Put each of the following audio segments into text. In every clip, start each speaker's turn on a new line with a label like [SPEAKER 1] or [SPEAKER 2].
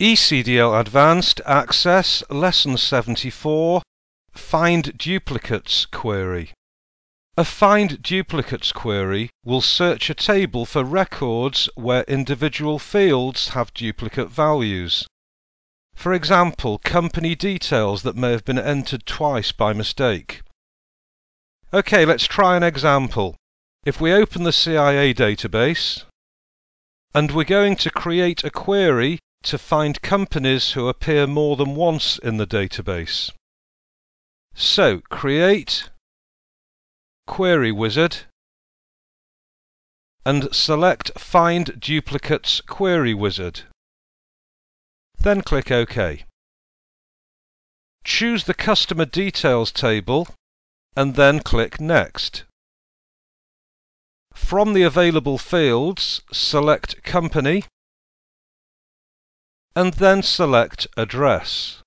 [SPEAKER 1] ECDL Advanced Access Lesson 74 Find Duplicates query. A find duplicates query will search a table for records where individual fields have duplicate values. For example, company details that may have been entered twice by mistake. OK, let's try an example. If we open the CIA database, and we're going to create a query to find companies who appear more than once in the database. So, create Query Wizard and select Find Duplicates Query Wizard. Then click OK. Choose the Customer Details table and then click Next. From the available fields, select Company and then select Address.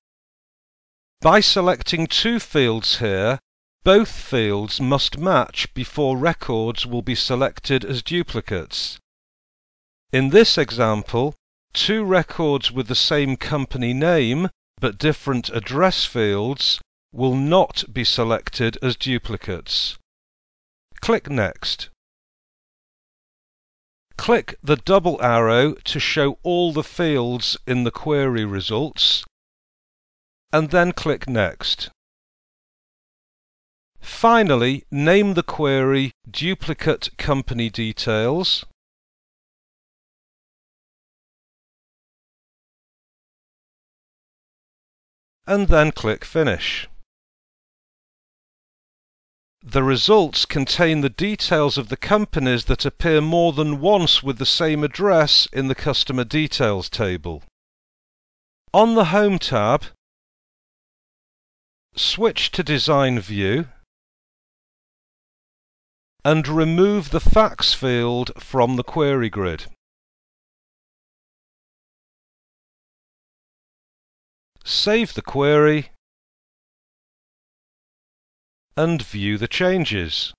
[SPEAKER 1] By selecting two fields here, both fields must match before records will be selected as duplicates. In this example, two records with the same company name but different address fields will not be selected as duplicates. Click Next. Click the double arrow to show all the fields in the query results and then click Next. Finally, name the query Duplicate Company Details and then click Finish. The results contain the details of the companies that appear more than once with the same address in the Customer Details table. On the Home tab, switch to Design View and remove the Fax field from the query grid. Save the query and view the changes.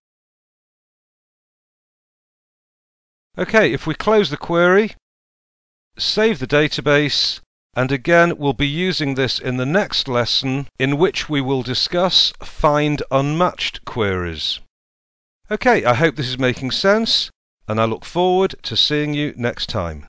[SPEAKER 1] OK, if we close the query, save the database, and again we'll be using this in the next lesson in which we will discuss find unmatched queries. OK, I hope this is making sense, and I look forward to seeing you next time.